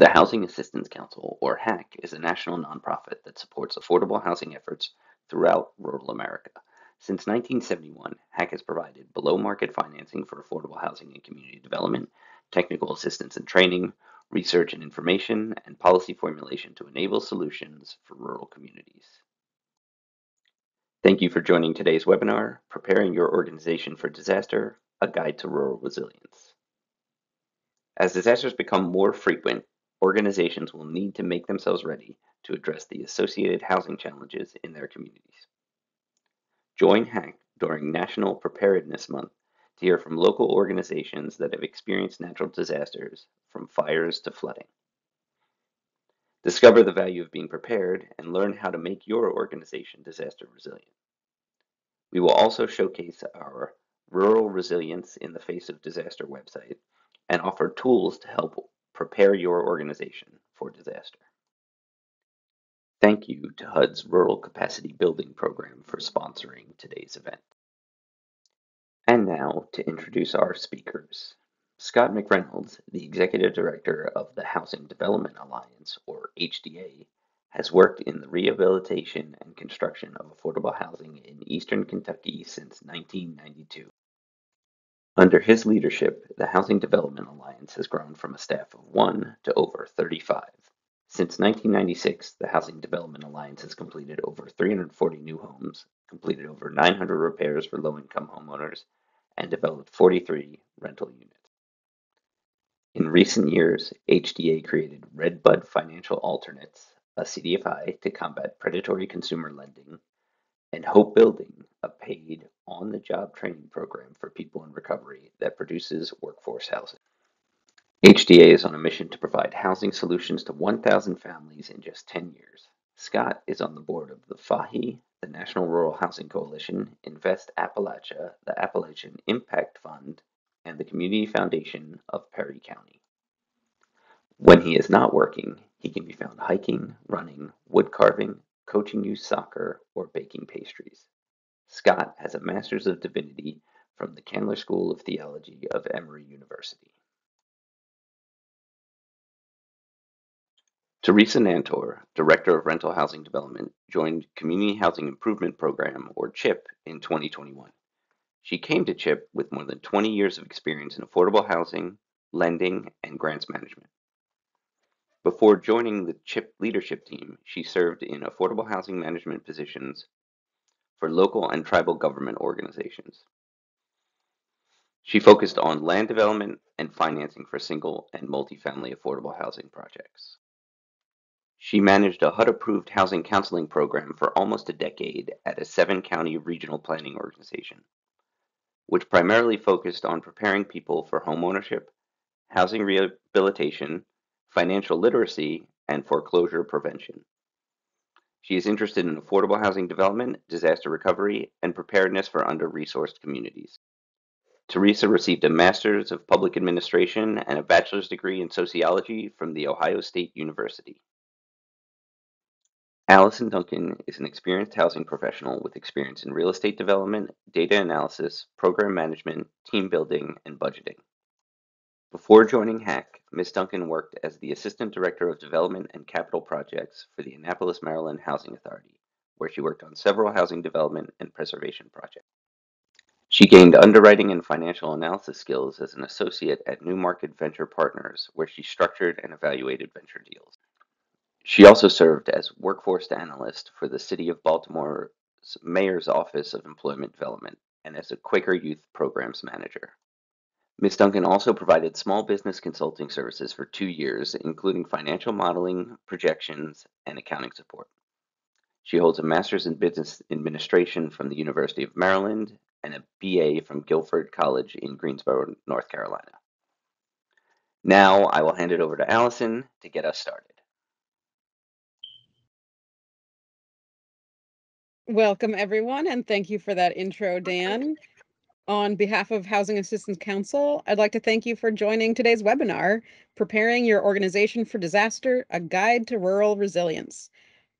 The Housing Assistance Council, or HAC, is a national nonprofit that supports affordable housing efforts throughout rural America. Since 1971, HAC has provided below market financing for affordable housing and community development, technical assistance and training, research and information, and policy formulation to enable solutions for rural communities. Thank you for joining today's webinar, Preparing Your Organization for Disaster, A Guide to Rural Resilience. As disasters become more frequent, organizations will need to make themselves ready to address the associated housing challenges in their communities. Join HAC during National Preparedness Month to hear from local organizations that have experienced natural disasters, from fires to flooding. Discover the value of being prepared and learn how to make your organization disaster resilient. We will also showcase our Rural Resilience in the Face of Disaster website and offer tools to help prepare your organization for disaster. Thank you to HUD's Rural Capacity Building Program for sponsoring today's event. And now to introduce our speakers. Scott McReynolds, the Executive Director of the Housing Development Alliance, or HDA, has worked in the rehabilitation and construction of affordable housing in eastern Kentucky since 1992. Under his leadership, the Housing Development Alliance has grown from a staff of one to over 35. Since 1996, the Housing Development Alliance has completed over 340 new homes, completed over 900 repairs for low income homeowners, and developed 43 rental units. In recent years, HDA created Redbud Financial Alternatives, a CDFI to combat predatory consumer lending, and Hope Building, a paid on the job training program for people in recovery that produces workforce housing. HDA is on a mission to provide housing solutions to 1,000 families in just 10 years. Scott is on the board of the Fahe, the National Rural Housing Coalition, Invest Appalachia, the Appalachian Impact Fund, and the Community Foundation of Perry County. When he is not working, he can be found hiking, running, wood carving, coaching youth soccer, or baking pastries. Scott has a Master's of Divinity from the Candler School of Theology of Emory University. Teresa Nantor, Director of Rental Housing Development, joined Community Housing Improvement Program, or CHIP, in 2021. She came to CHIP with more than 20 years of experience in affordable housing, lending, and grants management. Before joining the CHIP leadership team, she served in affordable housing management positions for local and tribal government organizations. She focused on land development and financing for single and multifamily affordable housing projects. She managed a HUD approved housing counseling program for almost a decade at a seven county regional planning organization which primarily focused on preparing people for homeownership, housing rehabilitation, financial literacy, and foreclosure prevention. She is interested in affordable housing development, disaster recovery, and preparedness for under resourced communities. Teresa received a Master's of Public Administration and a bachelor's degree in sociology from The Ohio State University. Allison Duncan is an experienced housing professional with experience in real estate development, data analysis, program management, team building, and budgeting. Before joining HAC, Ms. Duncan worked as the Assistant Director of Development and Capital Projects for the Annapolis, Maryland Housing Authority, where she worked on several housing development and preservation projects. She gained underwriting and financial analysis skills as an associate at New Market Venture Partners, where she structured and evaluated venture deals. She also served as workforce analyst for the City of Baltimore's Mayor's Office of Employment Development and as a Quaker Youth Programs Manager. Ms. Duncan also provided small business consulting services for two years, including financial modeling, projections, and accounting support. She holds a master's in business administration from the University of Maryland and a BA from Guilford College in Greensboro, North Carolina. Now I will hand it over to Allison to get us started. Welcome, everyone, and thank you for that intro, Dan. On behalf of Housing Assistance Council, I'd like to thank you for joining today's webinar, Preparing Your Organization for Disaster, A Guide to Rural Resilience.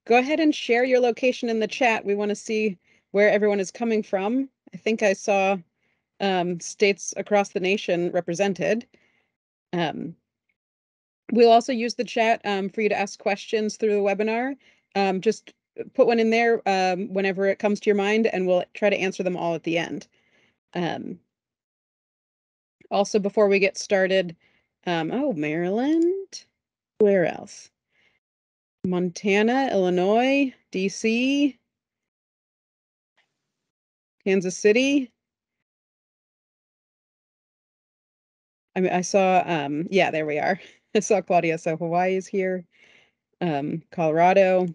Go ahead and share your location in the chat. We want to see where everyone is coming from. I think I saw um, states across the nation represented. Um, We'll also use the chat um, for you to ask questions through the webinar. Um, just put one in there um, whenever it comes to your mind, and we'll try to answer them all at the end. Um, also, before we get started, um, oh, Maryland, where else? Montana, Illinois, DC, Kansas City. I mean, I saw, um, yeah, there we are. I saw Claudia. So Hawaii is here, um, Colorado.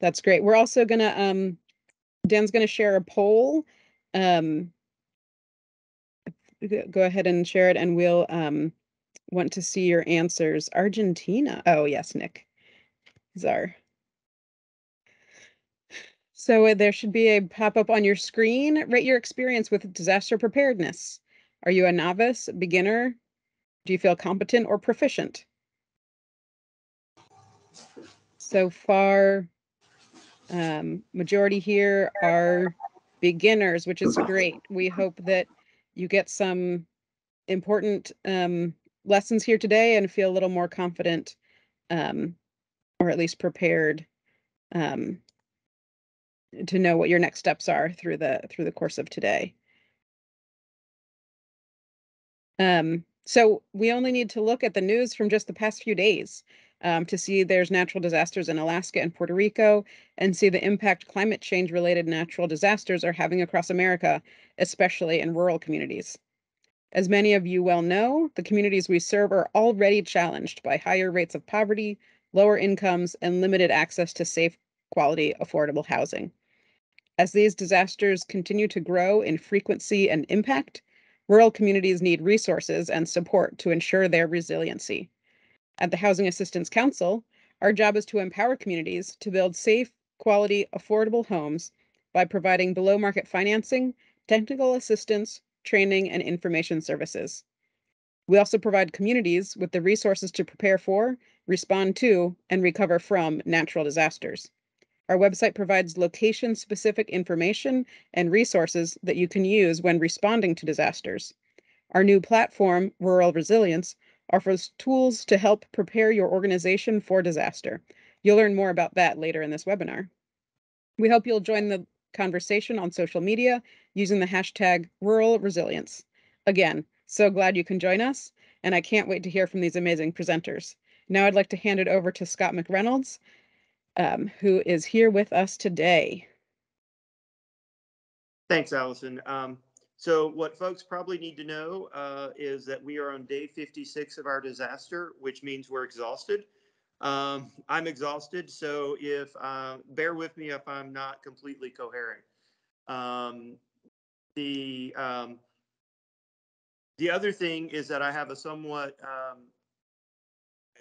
That's great. We're also gonna, um, Dan's gonna share a poll. Um, go ahead and share it and we'll, um, want to see your answers. Argentina. Oh, yes, Nick. Czar. So uh, there should be a pop-up on your screen. Rate your experience with disaster preparedness. Are you a novice, beginner? Do you feel competent or proficient? So far, um, majority here are beginners, which is great. We hope that you get some important um, lessons here today and feel a little more confident um, or at least prepared um, to know what your next steps are through the through the course of today. Um, so we only need to look at the news from just the past few days um, to see there's natural disasters in Alaska and Puerto Rico and see the impact climate change related natural disasters are having across America, especially in rural communities. As many of you well know, the communities we serve are already challenged by higher rates of poverty, lower incomes, and limited access to safe, quality, affordable housing. As these disasters continue to grow in frequency and impact, rural communities need resources and support to ensure their resiliency. At the Housing Assistance Council, our job is to empower communities to build safe, quality, affordable homes by providing below market financing, technical assistance, training, and information services. We also provide communities with the resources to prepare for, respond to, and recover from natural disasters. Our website provides location specific information and resources that you can use when responding to disasters. Our new platform, Rural Resilience, offers tools to help prepare your organization for disaster. You'll learn more about that later in this webinar. We hope you'll join the conversation on social media using the hashtag Rural Resilience. Again, so glad you can join us, and I can't wait to hear from these amazing presenters. Now I'd like to hand it over to Scott McReynolds, um, who is here with us today. Thanks, Allison. Um, so what folks probably need to know uh, is that we are on day 56 of our disaster, which means we're exhausted. Um, I'm exhausted, so if uh, bear with me if I'm not completely coherent. Um, the um, the other thing is that I have a somewhat, um,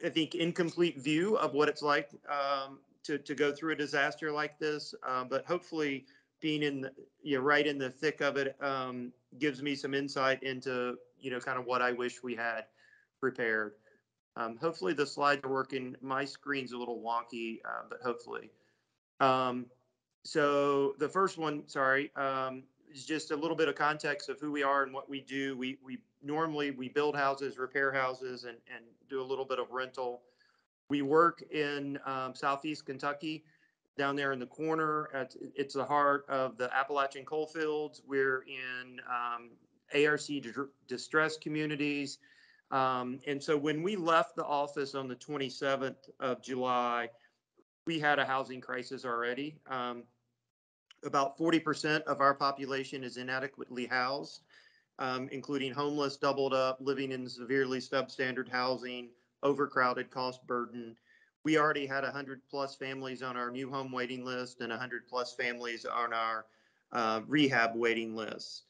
I think, incomplete view of what it's like um, to, to go through a disaster like this. Uh, but hopefully, being in the, you know, right in the thick of it um, gives me some insight into you know kind of what I wish we had prepared. Um, hopefully the slides are working. My screen's a little wonky, uh, but hopefully. Um, so the first one, sorry, um, is just a little bit of context of who we are and what we do. We we normally we build houses, repair houses, and and do a little bit of rental. We work in um, southeast Kentucky, down there in the corner. At, it's the heart of the Appalachian coal fields. We're in um, ARC distress communities. Um, and so when we left the office on the 27th of July, we had a housing crisis already. Um, about 40% of our population is inadequately housed, um, including homeless, doubled up, living in severely substandard housing, overcrowded, cost burden. We already had 100 plus families on our new home waiting list and 100 plus families on our uh, rehab waiting list.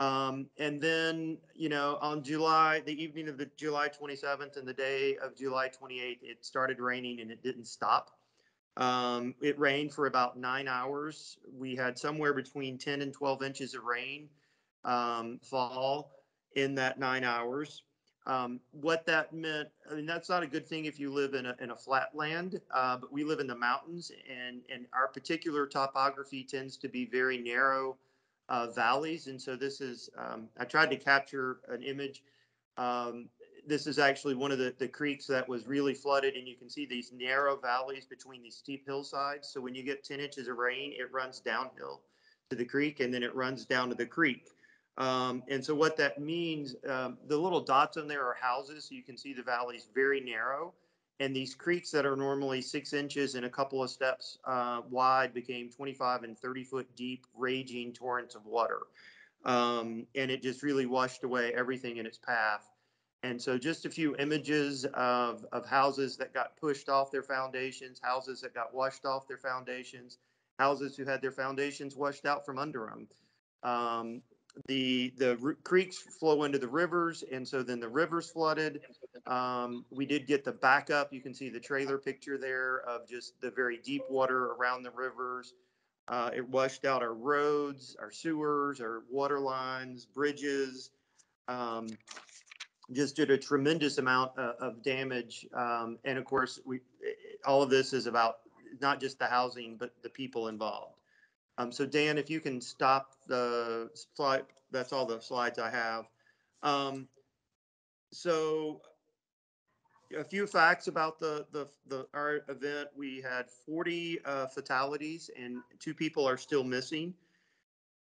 Um, and then, you know, on July, the evening of the July 27th and the day of July 28th, it started raining and it didn't stop. Um, it rained for about nine hours. We had somewhere between 10 and 12 inches of rain um, fall in that nine hours. Um, what that meant, I mean, that's not a good thing if you live in a, in a flat land, uh, but we live in the mountains and, and our particular topography tends to be very narrow uh, valleys. And so this is, um, I tried to capture an image. Um, this is actually one of the, the creeks that was really flooded and you can see these narrow valleys between these steep hillsides. So when you get 10 inches of rain, it runs downhill to the creek and then it runs down to the creek. Um, and so what that means, um, the little dots on there are houses. You can see the valley is very narrow. And these creeks that are normally six inches and a couple of steps uh, wide became 25 and 30 foot deep, raging torrents of water. Um, and it just really washed away everything in its path. And so just a few images of, of houses that got pushed off their foundations, houses that got washed off their foundations, houses who had their foundations washed out from under them. Um, the the creeks flow into the rivers, and so then the rivers flooded. Um, we did get the backup. You can see the trailer picture there of just the very deep water around the rivers. Uh, it washed out our roads, our sewers, our water lines, bridges. Um, just did a tremendous amount of, of damage. Um, and of course, we all of this is about not just the housing, but the people involved. Um, so Dan, if you can stop the slide, that's all the slides I have. Um, so a few facts about the, the, the, our event. We had 40 uh, fatalities and two people are still missing.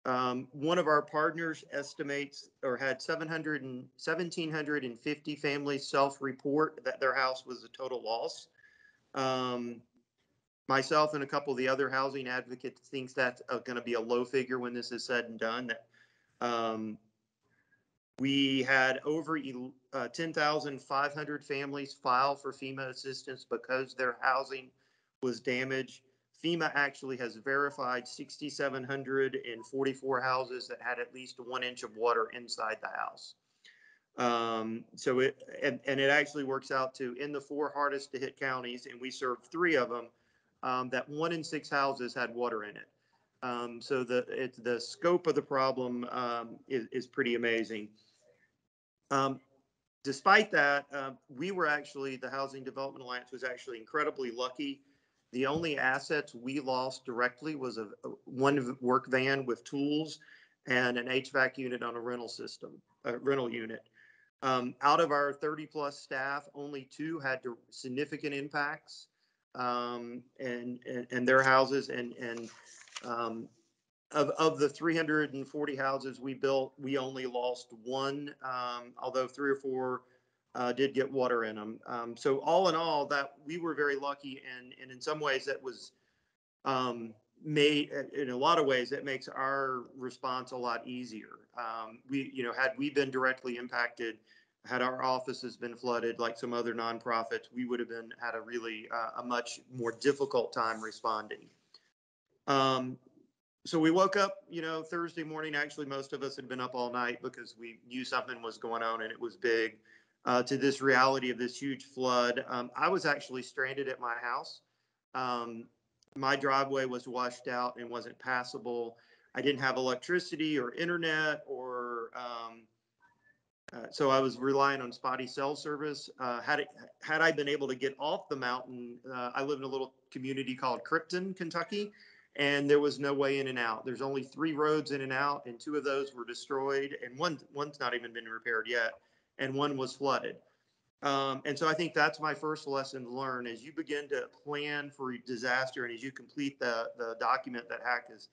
Um, one of our partners estimates or had 700 and 1,750 families self-report that their house was a total loss. Um, myself and a couple of the other housing advocates thinks that's going to be a low figure when this is said and done. That um, we had over uh, 10,500 families file for FEMA assistance because their housing was damaged. FEMA actually has verified 6,744 houses that had at least one inch of water inside the house. Um, so it, and, and it actually works out to in the four hardest to hit counties, and we serve three of them, um, that one in six houses had water in it. Um, so the it's the scope of the problem um, is, is pretty amazing. Um, despite that, uh, we were actually the Housing Development Alliance was actually incredibly lucky. The only assets we lost directly was a, a one work van with tools and an HVAC unit on a rental system, a rental unit. Um, out of our 30 plus staff, only two had significant impacts um, and, and, and their houses and, and um, of, of the 340 houses we built, we only lost one, um, although three or four uh, did get water in them. Um, so all in all, that we were very lucky, and and in some ways that was um, made in a lot of ways that makes our response a lot easier. Um, we you know had we been directly impacted, had our offices been flooded like some other nonprofits, we would have been had a really uh, a much more difficult time responding. Um, so we woke up, you know, Thursday morning. Actually, most of us had been up all night because we knew something was going on and it was big. Uh, to this reality of this huge flood, um, I was actually stranded at my house. Um, my driveway was washed out and wasn't passable. I didn't have electricity or internet or um, uh, so I was relying on spotty cell service. Uh, had it, had I been able to get off the mountain, uh, I live in a little community called Krypton, Kentucky, and there was no way in and out. There's only three roads in and out, and two of those were destroyed, and one one's not even been repaired yet, and one was flooded. Um, and so I think that's my first lesson to learn as you begin to plan for disaster and as you complete the, the document that HAC is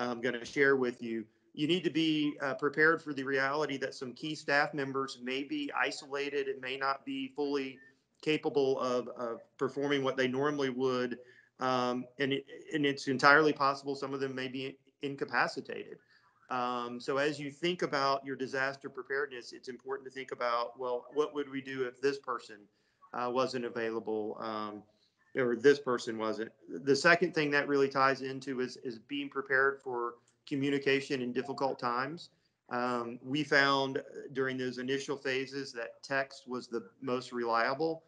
um, going to share with you, you need to be uh, prepared for the reality that some key staff members may be isolated and may not be fully capable of, of performing what they normally would um, and, it, and it's entirely possible some of them may be incapacitated. Um, so as you think about your disaster preparedness, it's important to think about, well, what would we do if this person uh, wasn't available um, or this person wasn't? The second thing that really ties into is, is being prepared for communication in difficult times. Um, we found during those initial phases that text was the most reliable.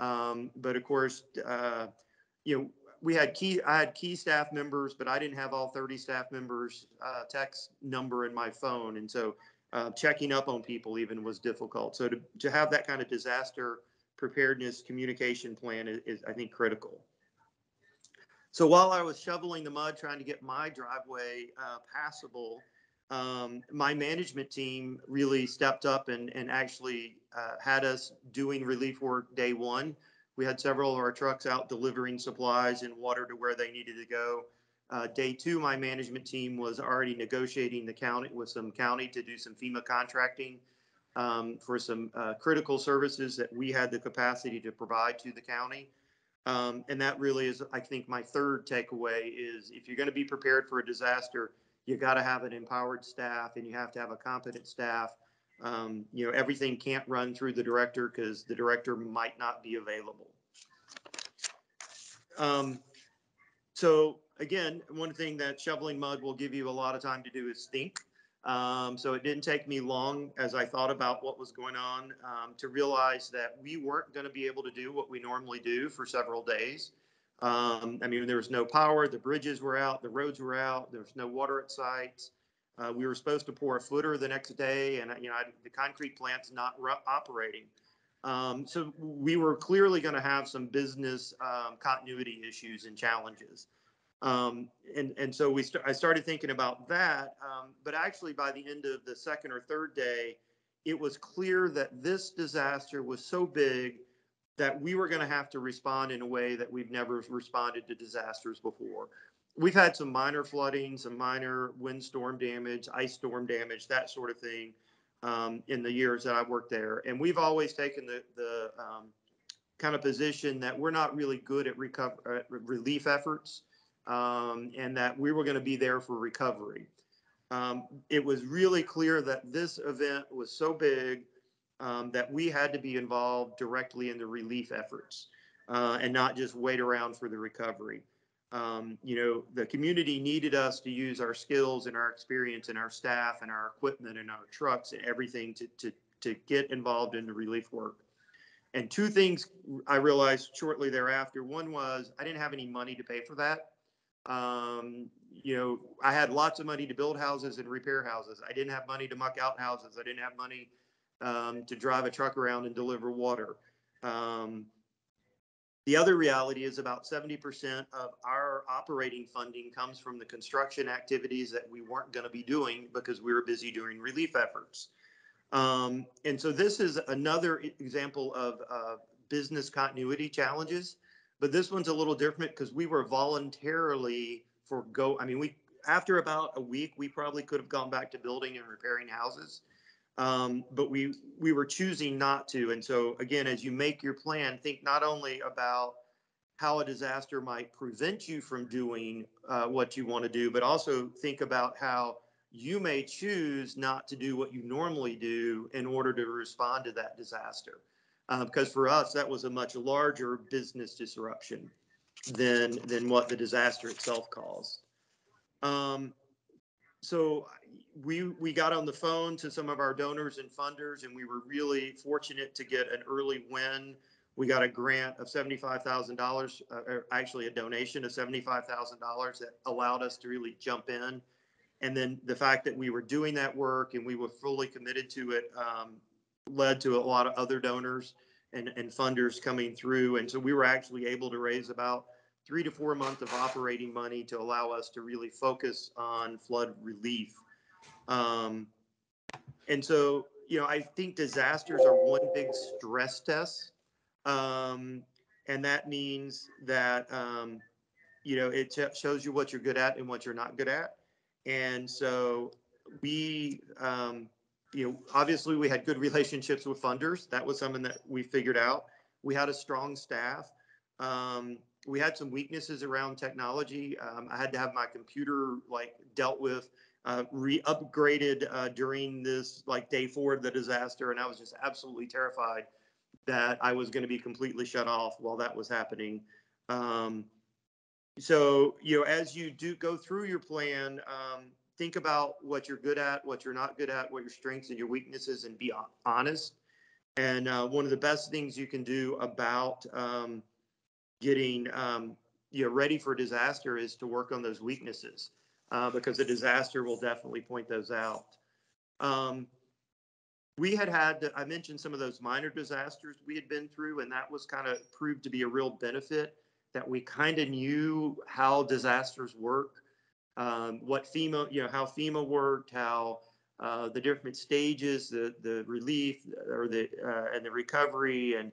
Um, but of course, uh, you know, we had key, I had key staff members, but I didn't have all 30 staff members' uh, text number in my phone. And so uh, checking up on people even was difficult. So to, to have that kind of disaster preparedness communication plan is, is I think, critical. So while I was shoveling the mud trying to get my driveway uh, passable, um, my management team really stepped up and, and actually uh, had us doing relief work day one. We had several of our trucks out delivering supplies and water to where they needed to go. Uh, day two, my management team was already negotiating the county with some county to do some FEMA contracting um, for some uh, critical services that we had the capacity to provide to the county. Um, and that really is, I think, my third takeaway is if you're going to be prepared for a disaster, you got to have an empowered staff and you have to have a competent staff. Um, you know, everything can't run through the director because the director might not be available. Um, so again, one thing that shoveling mud will give you a lot of time to do is think. Um, so it didn't take me long as I thought about what was going on um, to realize that we weren't going to be able to do what we normally do for several days. Um, I mean, there was no power, the bridges were out, the roads were out, there was no water at sites. Uh, we were supposed to pour a footer the next day, and you know I, the concrete plant's not operating. Um, so we were clearly going to have some business um, continuity issues and challenges. Um, and, and so we st- I started thinking about that. Um, but actually, by the end of the second or third day, it was clear that this disaster was so big that we were going to have to respond in a way that we've never responded to disasters before. We've had some minor flooding, some minor windstorm damage, ice storm damage, that sort of thing um, in the years that I've worked there. And we've always taken the, the um, kind of position that we're not really good at, recover, at relief efforts um, and that we were going to be there for recovery. Um, it was really clear that this event was so big um, that we had to be involved directly in the relief efforts uh, and not just wait around for the recovery. Um, you know, the community needed us to use our skills and our experience and our staff and our equipment and our trucks and everything to, to, to get involved in the relief work. And two things I realized shortly thereafter. One was I didn't have any money to pay for that. Um, you know, I had lots of money to build houses and repair houses. I didn't have money to muck out houses. I didn't have money um, to drive a truck around and deliver water. Um, the other reality is about 70% of our operating funding comes from the construction activities that we weren't going to be doing because we were busy doing relief efforts. Um, and so this is another example of uh, business continuity challenges. But this one's a little different because we were voluntarily for go. I mean, we after about a week, we probably could have gone back to building and repairing houses, um, but we we were choosing not to. And so again, as you make your plan, think not only about how a disaster might prevent you from doing uh, what you want to do, but also think about how you may choose not to do what you normally do in order to respond to that disaster uh, because for us that was a much larger business disruption than than what the disaster itself caused. Um, so we we got on the phone to some of our donors and funders, and we were really fortunate to get an early win. We got a grant of seventy-five thousand uh, dollars, or actually a donation of seventy-five thousand dollars that allowed us to really jump in. And then the fact that we were doing that work and we were fully committed to it um, led to a lot of other donors and, and funders coming through. And so we were actually able to raise about three to four months of operating money to allow us to really focus on flood relief. Um, and so, you know, I think disasters are one big stress test. Um, and that means that, um, you know, it shows you what you're good at and what you're not good at. And so we, um, you know, obviously we had good relationships with funders. That was something that we figured out. We had a strong staff. Um, we had some weaknesses around technology. Um, I had to have my computer like dealt with, uh, re-upgraded uh, during this like day four of the disaster, and I was just absolutely terrified that I was going to be completely shut off while that was happening. Um, so you know, as you do go through your plan, um, think about what you're good at, what you're not good at, what your strengths and your weaknesses, and be honest. And uh, one of the best things you can do about um, getting um, you know ready for disaster is to work on those weaknesses uh, because a disaster will definitely point those out. Um, we had had I mentioned some of those minor disasters we had been through, and that was kind of proved to be a real benefit that we kind of knew how disasters work um, what FEMA, you know, how FEMA worked, how uh, the different stages, the the relief or the uh, and the recovery, and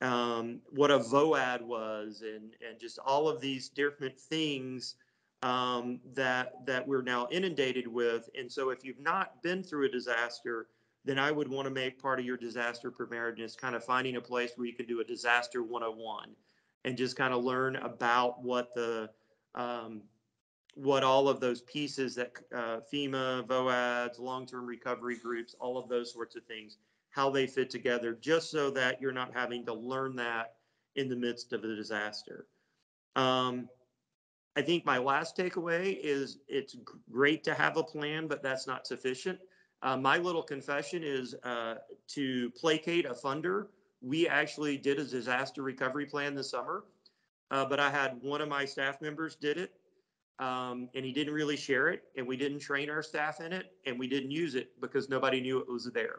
um, what a VOAD was, and and just all of these different things um, that that we're now inundated with. And so, if you've not been through a disaster, then I would want to make part of your disaster preparedness kind of finding a place where you can do a disaster 101 and just kind of learn about what the um, what all of those pieces that uh, FEMA, VOADs, long-term recovery groups, all of those sorts of things, how they fit together, just so that you're not having to learn that in the midst of a disaster. Um, I think my last takeaway is it's great to have a plan, but that's not sufficient. Uh, my little confession is uh, to placate a funder. We actually did a disaster recovery plan this summer, uh, but I had one of my staff members did it, um, and he didn't really share it, and we didn't train our staff in it, and we didn't use it because nobody knew it was there.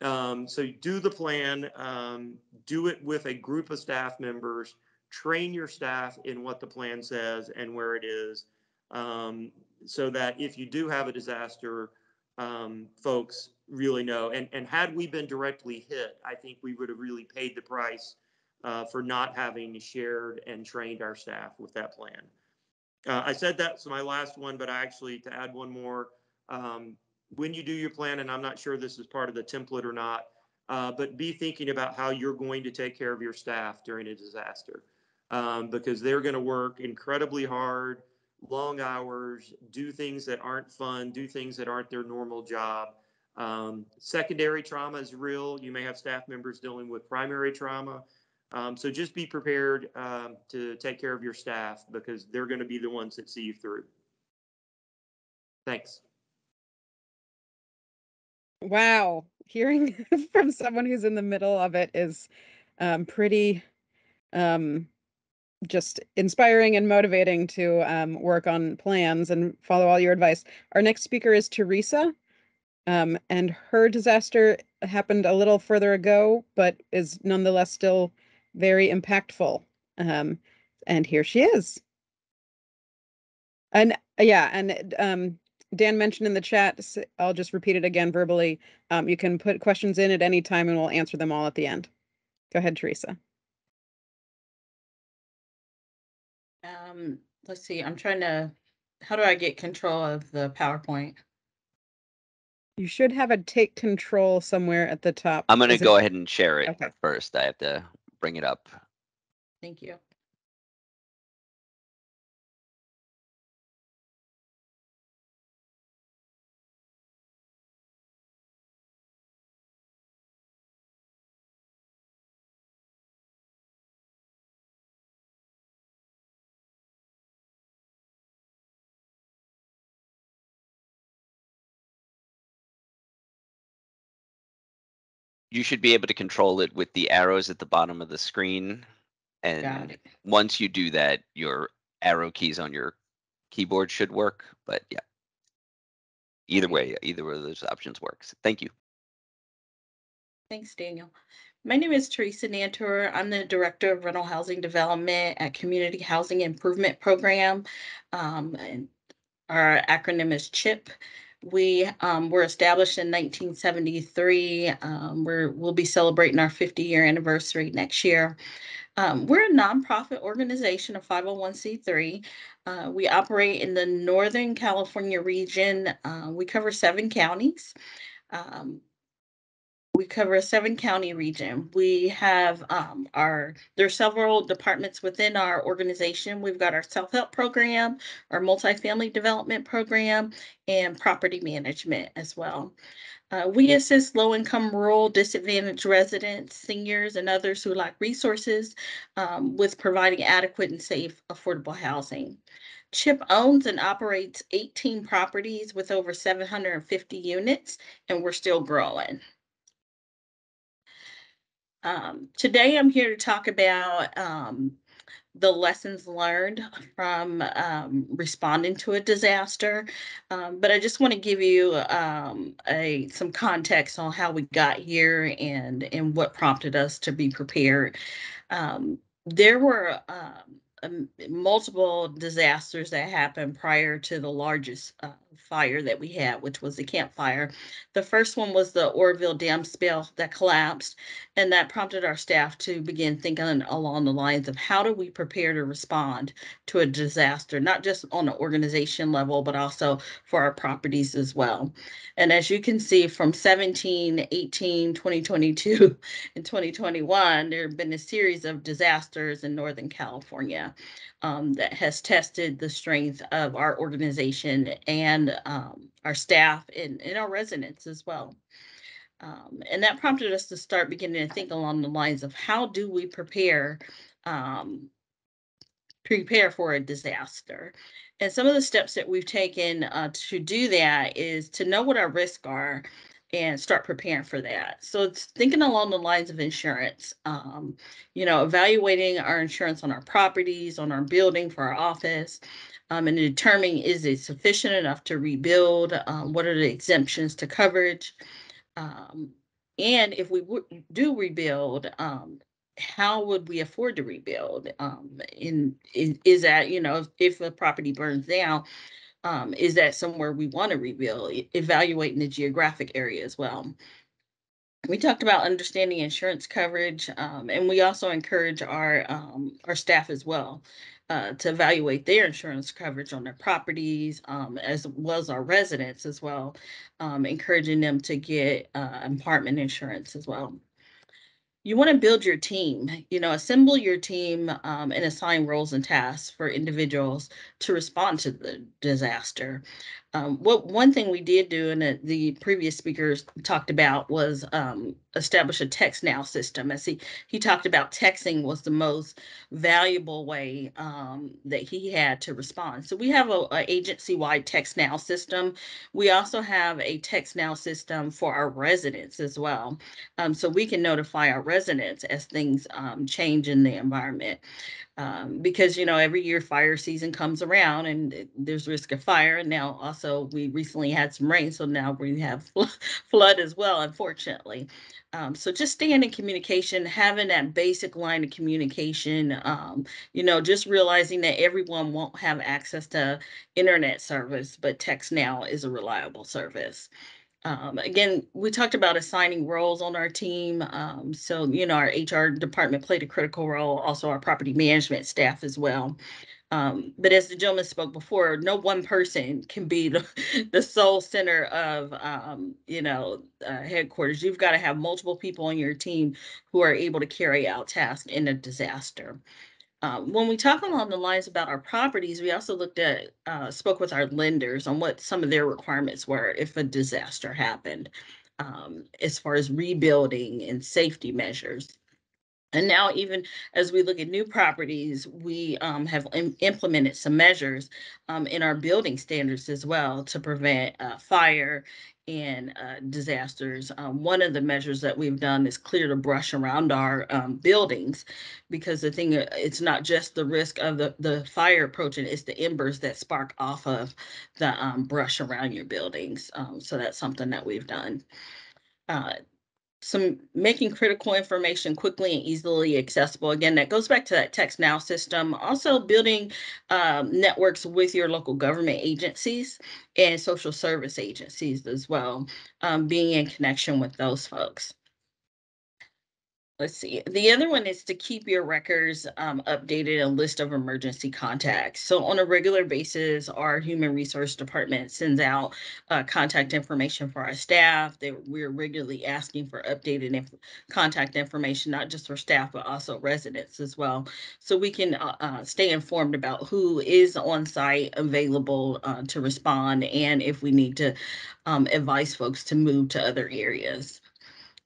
Um, so do the plan, um, do it with a group of staff members, train your staff in what the plan says and where it is, um, so that if you do have a disaster, um, folks really know. And, and had we been directly hit, I think we would have really paid the price uh, for not having shared and trained our staff with that plan. Uh, I said that's my last one, but I actually, to add one more, um, when you do your plan, and I'm not sure this is part of the template or not, uh, but be thinking about how you're going to take care of your staff during a disaster um, because they're going to work incredibly hard long hours, do things that aren't fun, do things that aren't their normal job. Um, secondary trauma is real. You may have staff members dealing with primary trauma. Um, so just be prepared um, to take care of your staff because they're going to be the ones that see you through. Thanks. Wow. Hearing from someone who's in the middle of it is um, pretty um, just inspiring and motivating to um, work on plans and follow all your advice. Our next speaker is Teresa, um, and her disaster happened a little further ago, but is nonetheless still very impactful. Um, and here she is. And yeah, and um, Dan mentioned in the chat, I'll just repeat it again verbally. Um, you can put questions in at any time and we'll answer them all at the end. Go ahead, Teresa. Um, let's see, I'm trying to, how do I get control of the PowerPoint? You should have a take control somewhere at the top. I'm gonna go ahead and share it Okay. first. I have to bring it up. Thank you. You should be able to control it with the arrows at the bottom of the screen. And once you do that, your arrow keys on your keyboard should work, but yeah. Either way, either of those options works. Thank you. Thanks, Daniel. My name is Teresa Nantor. I'm the Director of Rental Housing Development at Community Housing Improvement Program. Um, and our acronym is CHIP. We um, were established in 1973. Um, we're, we'll be celebrating our 50 year anniversary next year. Um, we're a nonprofit organization, a 501c3. Uh, we operate in the Northern California region. Uh, we cover seven counties. Um, we cover a seven county region. We have um, our, are several departments within our organization. We've got our self-help program, our multifamily development program, and property management as well. Uh, we assist low-income, rural, disadvantaged residents, seniors, and others who lack resources um, with providing adequate and safe, affordable housing. CHIP owns and operates 18 properties with over 750 units, and we're still growing. Um, today, I'm here to talk about um, the lessons learned from um, responding to a disaster. Um, but I just want to give you um, a some context on how we got here and and what prompted us to be prepared. Um, there were multiple disasters that happened prior to the largest uh, fire that we had, which was the Camp Fire. The first one was the Oroville Dam spill that collapsed, and that prompted our staff to begin thinking along the lines of how do we prepare to respond to a disaster, not just on an organization level, but also for our properties as well. And as you can see from 17, 18, 2022, and 2021, there have been a series of disasters in Northern California um, that has tested the strength of our organization and um, our staff and, and our residents as well. Um, and that prompted us to start beginning to think along the lines of how do we prepare um, prepare for a disaster. And some of the steps that we've taken uh, to do that is to know what our risks are and start preparing for that. So it's thinking along the lines of insurance, um, you know, evaluating our insurance on our properties, on our building for our office, um, and determining is it sufficient enough to rebuild? Um, what are the exemptions to coverage? Um, and if we do rebuild, um, how would we afford to rebuild? Um, is that you know if, if a property burns down, um, is that somewhere we want to rebuild? Evaluating the geographic area as well. We talked about understanding insurance coverage, um, and we also encourage our um, our staff as well uh, to evaluate their insurance coverage on their properties, um, as well as our residents as well, um, encouraging them to get uh, apartment insurance as well you want to build your team, you know, assemble your team um, and assign roles and tasks for individuals to respond to the disaster. Um, what one thing we did do, and the previous speakers talked about, was um, establish a text now system. As he he talked about, texting was the most valuable way um, that he had to respond. So we have a, a agency wide text now system. We also have a text now system for our residents as well, um, so we can notify our residents as things um, change in the environment um, because you know every year fire season comes around and there's risk of fire and now also we recently had some rain so now we have flood as well unfortunately. Um, so just staying in communication having that basic line of communication um, you know just realizing that everyone won't have access to internet service but text now is a reliable service um, again, we talked about assigning roles on our team. Um, so, you know, our HR department played a critical role, also our property management staff as well. Um, but as the gentleman spoke before, no one person can be the, the sole center of, um, you know, uh, headquarters. You've got to have multiple people on your team who are able to carry out tasks in a disaster. Um, when we talk along the lines about our properties, we also looked at, uh, spoke with our lenders on what some of their requirements were if a disaster happened, um, as far as rebuilding and safety measures. And now, even as we look at new properties, we um, have Im implemented some measures um, in our building standards as well to prevent uh, fire and uh, disasters. Um, one of the measures that we've done is clear the brush around our um, buildings because the thing, uh, it's not just the risk of the, the fire approaching, it's the embers that spark off of the um, brush around your buildings. Um, so that's something that we've done. Uh, some making critical information quickly and easily accessible. Again, that goes back to that text now system. Also building um, networks with your local government agencies and social service agencies as well, um, being in connection with those folks let's see. The other one is to keep your records um, updated and list of emergency contacts. So on a regular basis, our human resource department sends out uh, contact information for our staff. They, we're regularly asking for updated inf contact information, not just for staff, but also residents as well. So we can uh, uh, stay informed about who is on site available uh, to respond and if we need to um, advise folks to move to other areas.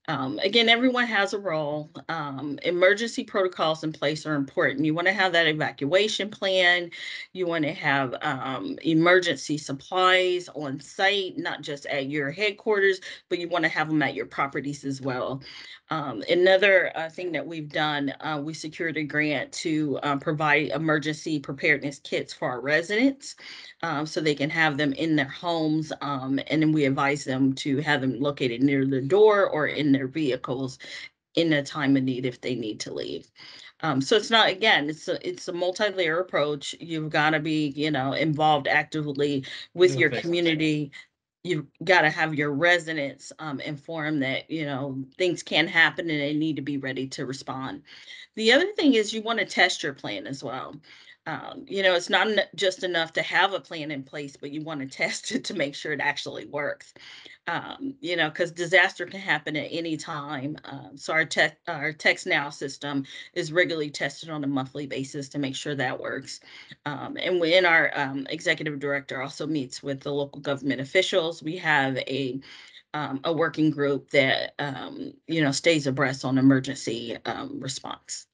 Um, again, everyone has a role. Um, emergency protocols in place are important. You want to have that evacuation plan. You want to have um, emergency supplies on site, not just at your headquarters, but you want to have them at your properties as well. Um, another uh, thing that we've done, uh, we secured a grant to uh, provide emergency preparedness kits for our residents um, so they can have them in their homes. Um, and then we advise them to have them located near the door or in their vehicles in a time of need if they need to leave. Um, so it's not, again, it's a, it's a multi-layer approach. You've got to be, you know, involved actively with your community. You've got to have your residents, um, informed that, you know, things can happen and they need to be ready to respond. The other thing is you want to test your plan as well. Um, you know, it's not just enough to have a plan in place, but you want to test it to make sure it actually works. Um, you know, because disaster can happen at any time. Um, so our tech, our text now system is regularly tested on a monthly basis to make sure that works. Um, and when our um, executive director also meets with the local government officials, we have a um, a working group that you know stays abreast on emergency response.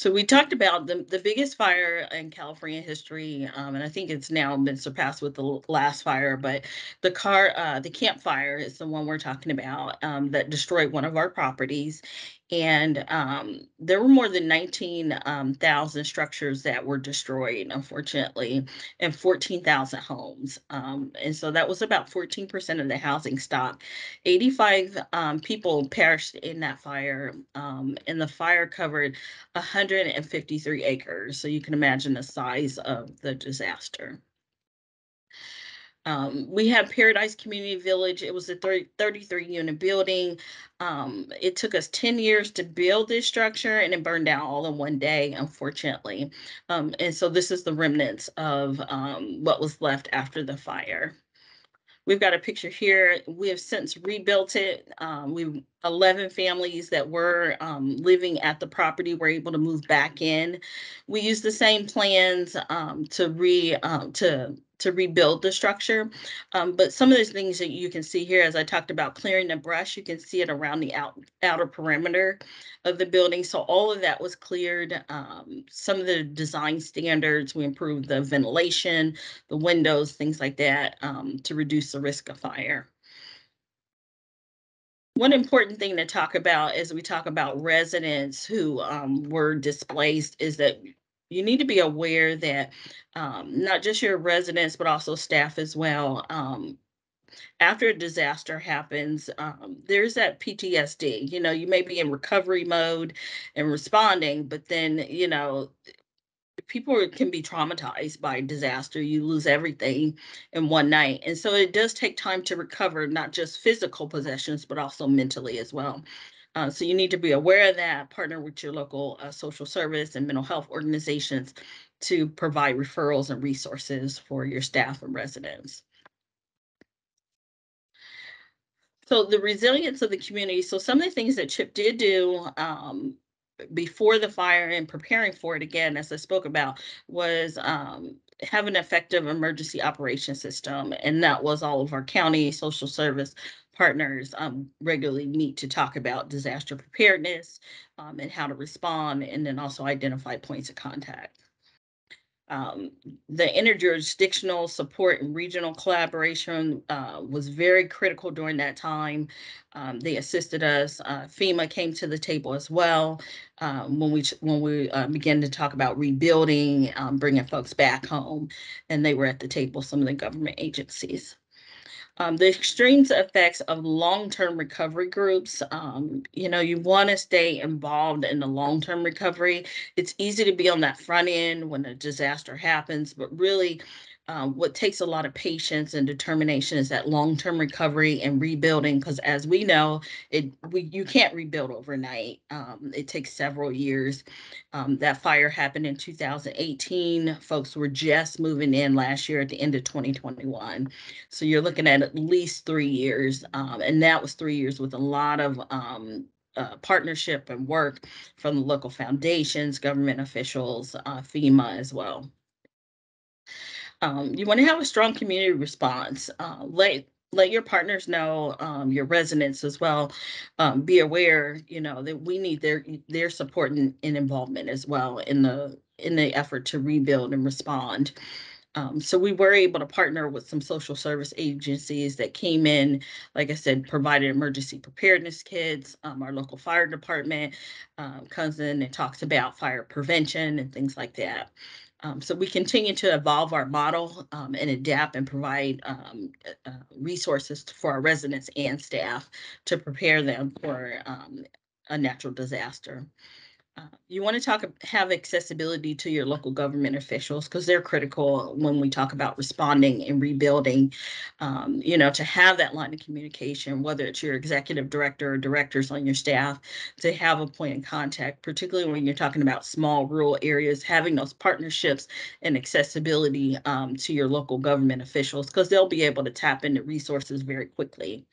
So we talked about the, the biggest fire in California history, um, and I think it's now been surpassed with the last fire, but the car, uh, the Camp Fire is the one we're talking about, um, that destroyed one of our properties. And, um, there were more than 19,000 um, structures that were destroyed, unfortunately, and fourteen thousand homes. Um, and so that was about fourteen percent of the housing stock. Eighty-five, um, people perished in that fire, um, and the fire covered hundred and fifty-three acres, so you can imagine the size of the disaster. Um, we have Paradise Community Village. It was a 30, 33 unit building. Um, it took us 10 years to build this structure and it burned down all in one day, unfortunately. Um, and so this is the remnants of um, what was left after the fire. We've got a picture here. We have since rebuilt it. Um, we, eleven families that were, um, living at the property were able to move back in. We used the same plans, um, to re, um, to, to rebuild the structure. Um, but some of those things that you can see here, as I talked about clearing the brush, you can see it around the out, outer perimeter of the building. So all of that was cleared. Um, some of the design standards, we improved the ventilation, the windows, things like that, um, to reduce the risk of fire. One important thing to talk about as we talk about residents who um, were displaced is that you need to be aware that um, not just your residents, but also staff as well. Um, after a disaster happens, um, there's that PTSD. You know, you may be in recovery mode and responding, but then, you know, people can be traumatized by disaster. You lose everything in one night. And so it does take time to recover, not just physical possessions, but also mentally as well. Uh, so you need to be aware of that, partner with your local uh, social service and mental health organizations to provide referrals and resources for your staff and residents. So the resilience of the community. So some of the things that CHIP did do um, before the fire and preparing for it again, as I spoke about, was um, have an effective emergency operation system, and that was all of our county social service partners um, regularly meet to talk about disaster preparedness um, and how to respond, and then also identify points of contact. Um, the interjurisdictional support and regional collaboration uh, was very critical during that time. Um, they assisted us. Uh, FEMA came to the table as well um, when we when we uh, began to talk about rebuilding, um, bringing folks back home, and they were at the table. Some of the government agencies. Um, the extreme effects of long-term recovery groups, um, you know, you want to stay involved in the long-term recovery. It's easy to be on that front end when a disaster happens, but really um, what takes a lot of patience and determination is that long-term recovery and rebuilding, because as we know, it we you can't rebuild overnight. Um, it takes several years. Um, that fire happened in 2018. Folks were just moving in last year at the end of 2021. So you're looking at at least three years, um, and that was three years with a lot of um, uh, partnership and work from the local foundations, government officials, uh, FEMA as well. Um, you want to have a strong community response. Uh, let let your partners know, um, your residents as well. Um, be aware, you know, that we need their their support and, and involvement as well in the in the effort to rebuild and respond. Um, so we were able to partner with some social service agencies that came in, like I said, provided emergency preparedness kits. Um, our local fire department um, comes in and talks about fire prevention and things like that. Um, so we continue to evolve our model um, and adapt and provide um, uh, uh, resources for our residents and staff to prepare them for um, a natural disaster. You want to talk have accessibility to your local government officials because they're critical when we talk about responding and rebuilding. Um, you know, to have that line of communication, whether it's your executive director or directors on your staff, to have a point of contact, particularly when you're talking about small rural areas, having those partnerships and accessibility um, to your local government officials because they'll be able to tap into resources very quickly.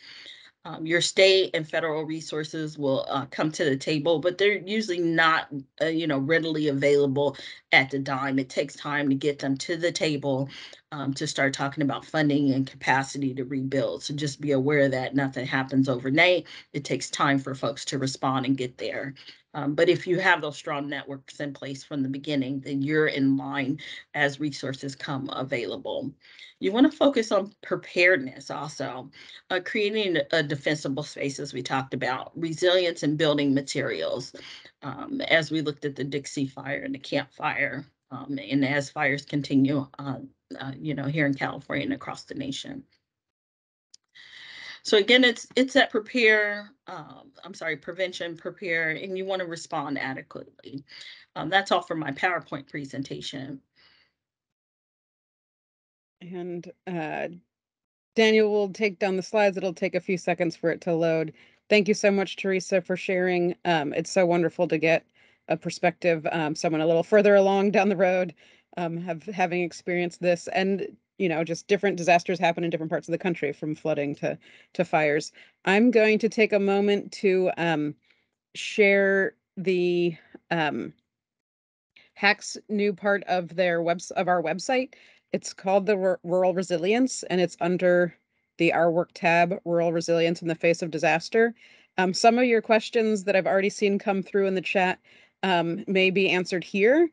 Um, your state and federal resources will uh, come to the table, but they're usually not, uh, you know, readily available at the dime. It takes time to get them to the table um, to start talking about funding and capacity to rebuild. So just be aware that nothing happens overnight. It takes time for folks to respond and get there. Um, but if you have those strong networks in place from the beginning, then you're in line as resources come available. You want to focus on preparedness also, uh, creating a defensible space, as we talked about, resilience and building materials. Um, as we looked at the Dixie Fire and the Camp Fire, um, and as fires continue, uh, uh, you know, here in California and across the nation. So again, it's it's that prepare, um, I'm sorry, prevention, prepare, and you want to respond adequately. Um, that's all for my PowerPoint presentation. And uh, Daniel will take down the slides. It'll take a few seconds for it to load. Thank you so much, Teresa, for sharing. Um, it's so wonderful to get a perspective, um, someone a little further along down the road, um, have having experienced this. And you know, just different disasters happen in different parts of the country from flooding to to fires. I'm going to take a moment to um, share the um, HAC's new part of their webs of our website. It's called the R Rural Resilience, and it's under the Our Work tab, Rural Resilience in the Face of Disaster. Um, some of your questions that I've already seen come through in the chat um, may be answered here.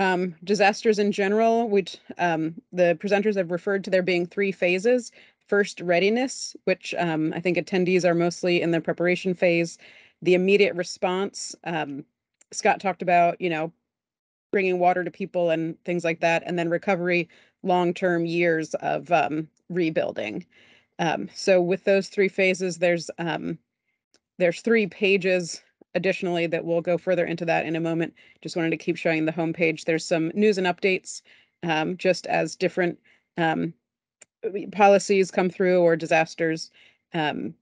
Um, disasters in general, which um, the presenters have referred to there being three phases. First, readiness, which um, I think attendees are mostly in the preparation phase. The immediate response, um, Scott talked about, you know, bringing water to people and things like that, and then recovery, long-term years of um, rebuilding. So with those three phases, there's there's three pages additionally that we'll go further into that in a moment. Just wanted to keep showing the homepage. There's some news and updates um, just as different um, policies come through or disasters. Um,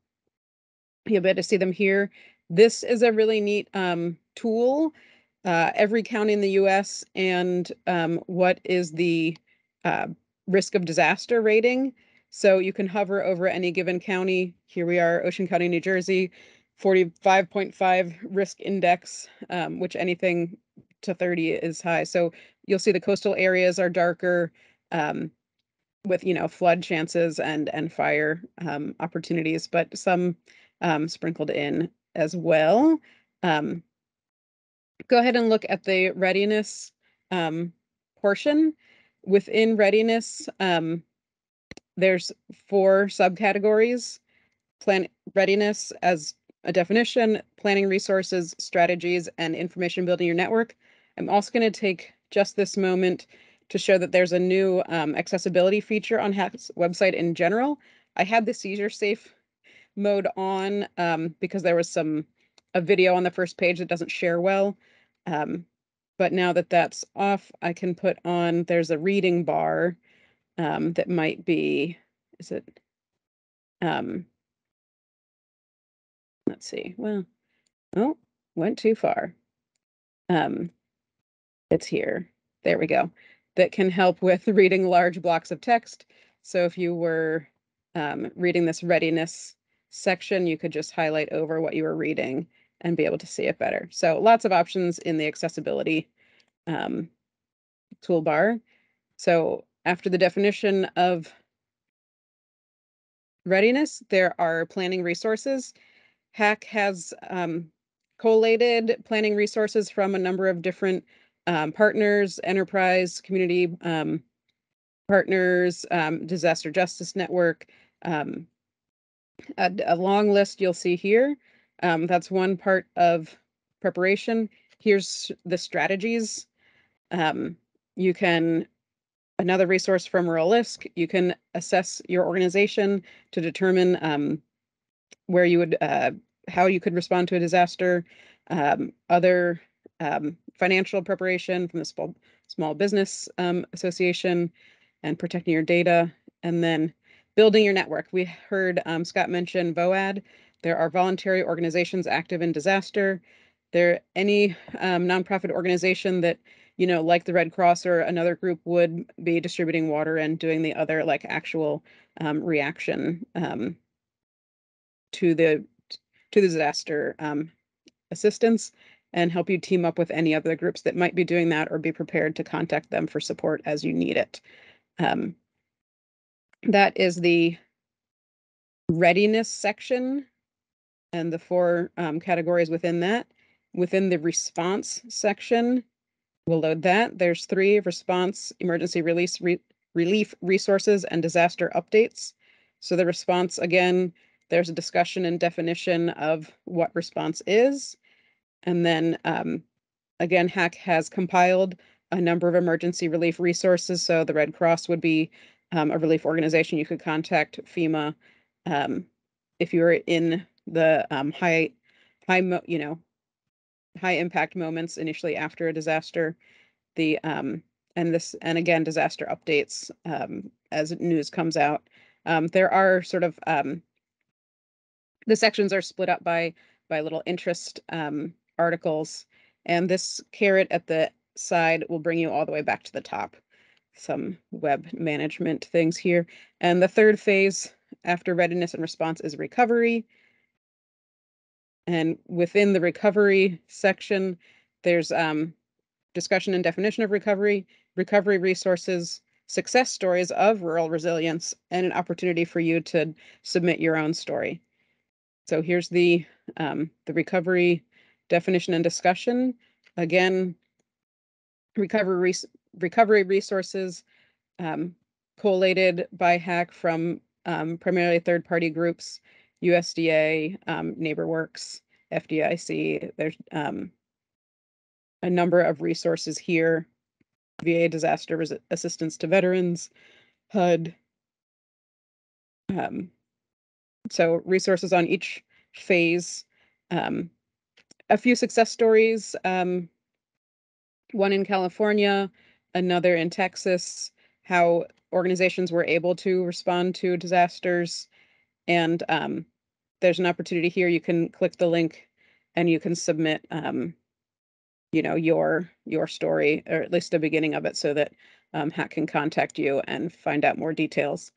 you'll be able to see them here. This is a really neat um, tool. Uh, every county in the US and um, what is the uh, risk of disaster rating. So you can hover over any given county. Here we are, Ocean County, New Jersey. 45.5 risk index, um, which anything to 30 is high. So you'll see the coastal areas are darker um, with, you know, flood chances and and fire um, opportunities, but some um, sprinkled in as well. Um, go ahead and look at the readiness um, portion. Within readiness, there's four subcategories. Plan readiness as a definition, planning resources, strategies, and information building your network. I'm also going to take just this moment to show that there's a new um, accessibility feature on HAC's website in general. I had the seizure safe mode on um, because there was some a video on the first page that doesn't share well. Um, but now that that's off, I can put on, there's a reading bar um, that might be, is it, um, let's see. Well, oh, went too far. Um, it's here. There we go. That can help with reading large blocks of text. So if you were um, reading this readiness section, you could just highlight over what you were reading and be able to see it better. So lots of options in the accessibility um, toolbar. So after the definition of readiness, there are planning resources. HAC has um, collated planning resources from a number of different um, partners, enterprise, community um, partners, um, disaster justice network, um, a, a, long list you'll see here. Um, that's one part of preparation. Here's the strategies. you can another resource from Ruralisk. You can assess your organization to determine um, where you would uh, how you could respond to a disaster, um, other um, financial preparation from the small small business um, association, and protecting your data, and then building your network. We heard um, Scott mention VOAD. There are voluntary organizations active in disaster. There any um, nonprofit organization that you know, like the Red Cross or another group would be distributing water and doing the other like actual um, reaction um, to the to the disaster um, assistance and help you team up with any other groups that might be doing that or be prepared to contact them for support as you need it. Um, that is the readiness section and the four um, categories within that. Within the response section, we'll load that. There's three response, emergency release, re relief resources, and disaster updates. So the response, again, there's a discussion and definition of what response is. And then um, again, HAC has compiled a number of emergency relief resources. So the Red Cross would be um, a relief organization. You could contact FEMA um, if you were in the um, high, high, you know, high impact moments initially after a disaster. The um, and this and again disaster updates um, as news comes out. Um, there are sort of the sections are split up by by little interest um, articles, and this caret at the side will bring you all the way back to the top. Some web management things here, and the third phase after readiness and response is recovery. And within the recovery section, there's um, discussion and definition of recovery, recovery resources, success stories of rural resilience, and an opportunity for you to submit your own story. So here's the um, the recovery definition and discussion. Again, recovery res recovery resources um, collated by HAC from um, primarily third-party groups, USDA, um, NeighborWorks, FDIC. There's um, a number of resources here. VA disaster assistance to veterans, HUD. Um, so resources on each phase. Um, a few success stories. Um, one in California, another in Texas. How organizations were able to respond to disasters, and um, there's an opportunity here. You can click the link, and you can submit, um, you know, your your story, or at least the beginning of it, so that um, HAC can contact you and find out more details.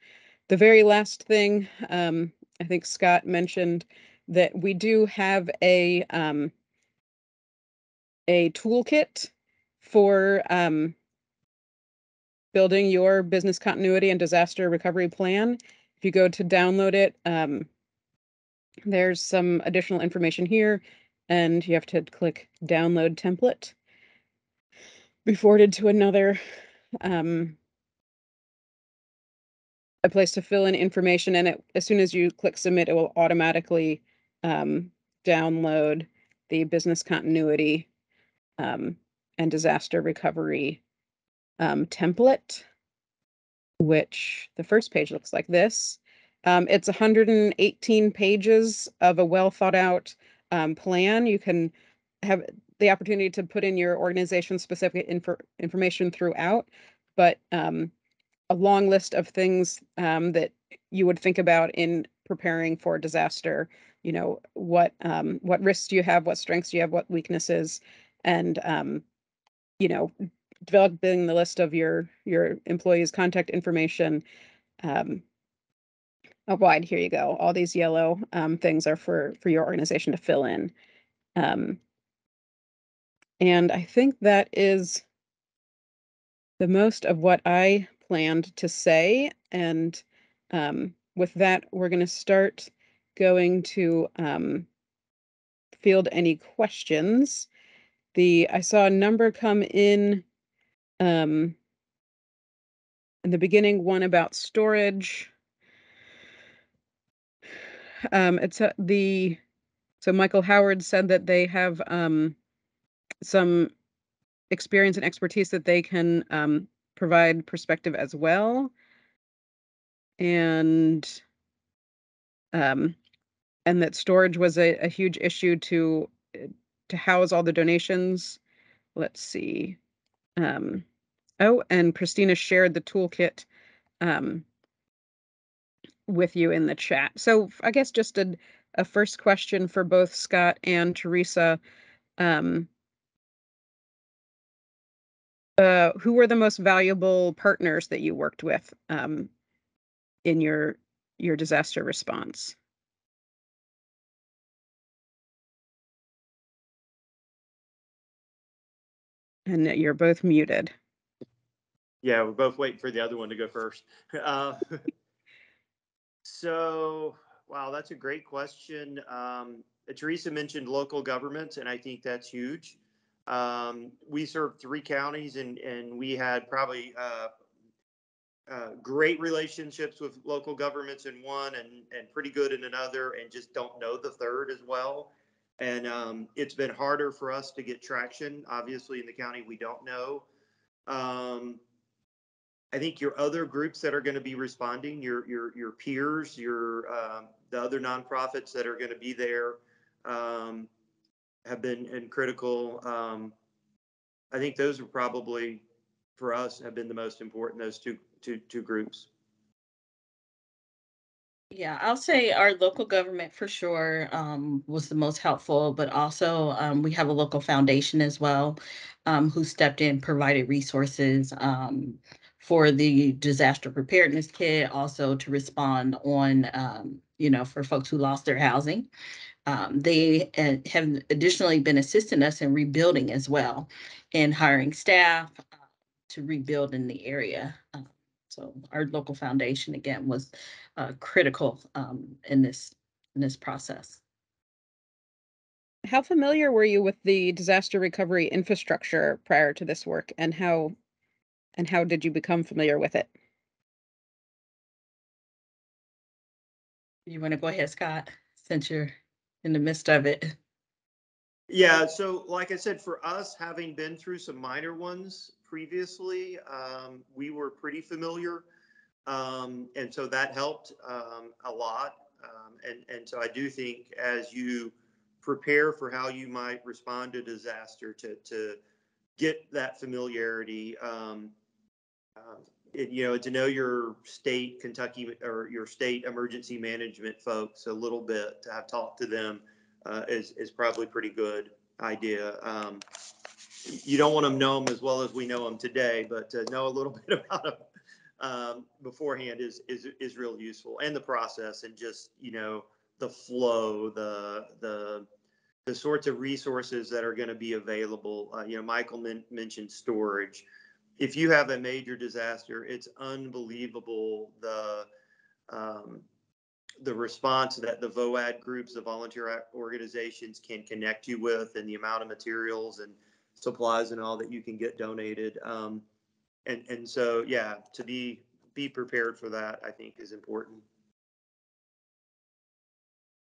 The very last thing um, I think Scott mentioned that we do have a um, a toolkit for um, building your business continuity and disaster recovery plan. If you go to download it, um, there's some additional information here, and you have to click download template. Be forwarded to another um, a place to fill in information and it as soon as you click submit it will automatically um, download the business continuity um, and disaster recovery um, template which the first page looks like this. Um, it's 118 pages of a well thought out um, plan. You can have the opportunity to put in your organization specific info information throughout but um, a long list of things um, that you would think about in preparing for disaster. You know, what um, what risks do you have? What strengths do you have? What weaknesses? And um, you know, developing the list of your your employees' contact information. Um, oh, wide. Here you go. All these yellow um, things are for for your organization to fill in. Um, and I think that is the most of what I planned to say. And um, with that, we're going to start going to um, field any questions. The I saw a number come in um, in the beginning, one about storage. Um, it's a, the so Michael Howard said that they have um, some experience and expertise that they can um, provide perspective as well. And um, and that storage was a, a huge issue to to house all the donations. Let's see. Um, oh, and Christina shared the toolkit um, with you in the chat. So I guess just a, a first question for both Scott and Teresa. Um, uh, who were the most valuable partners that you worked with um, in your your disaster response? And you're both muted. Yeah, we're both waiting for the other one to go first. Uh, so, wow, that's a great question. Um, Teresa mentioned local governments, and I think that's huge. Um, we served three counties, and and we had probably uh, uh, great relationships with local governments in one, and and pretty good in another, and just don't know the third as well. And um, it's been harder for us to get traction. Obviously, in the county we don't know. Um, I think your other groups that are going to be responding, your your your peers, your um, the other nonprofits that are going to be there, um, have been in critical. Um, I think those are probably for us have been the most important. Those two two two groups. Yeah, I'll say our local government for sure um, was the most helpful, but also um, we have a local foundation as well um, who stepped in, provided resources um, for the disaster preparedness kit, also to respond on, um, you know, for folks who lost their housing. Um, they uh, have additionally been assisting us in rebuilding as well and hiring staff uh, to rebuild in the area. Uh, so our local foundation again was uh, critical um, in this in this process. How familiar were you with the disaster recovery infrastructure prior to this work, and how and how did you become familiar with it? You want to go ahead, Scott, since you're in the midst of it. Yeah, so like I said, for us, having been through some minor ones previously, um, we were pretty familiar. Um, and so that helped um, a lot. Um, and, and so I do think as you prepare for how you might respond to disaster, to, to get that familiarity, uh, you know, to know your state, Kentucky, or your state emergency management folks a little bit, to have talked to them uh, is, is probably pretty good idea. Um, you don't want to know them as well as we know them today, but to know a little bit about them um, beforehand is, is, is real useful and the process and just, you know, the flow, the, the, the sorts of resources that are going to be available. Uh, you know, Michael men- mentioned storage. If you have a major disaster, it's unbelievable the um, the response that the VOAD groups, the volunteer organizations can connect you with and the amount of materials and supplies and all that you can get donated. Um, and, and so, yeah, to be, be prepared for that, I think is important.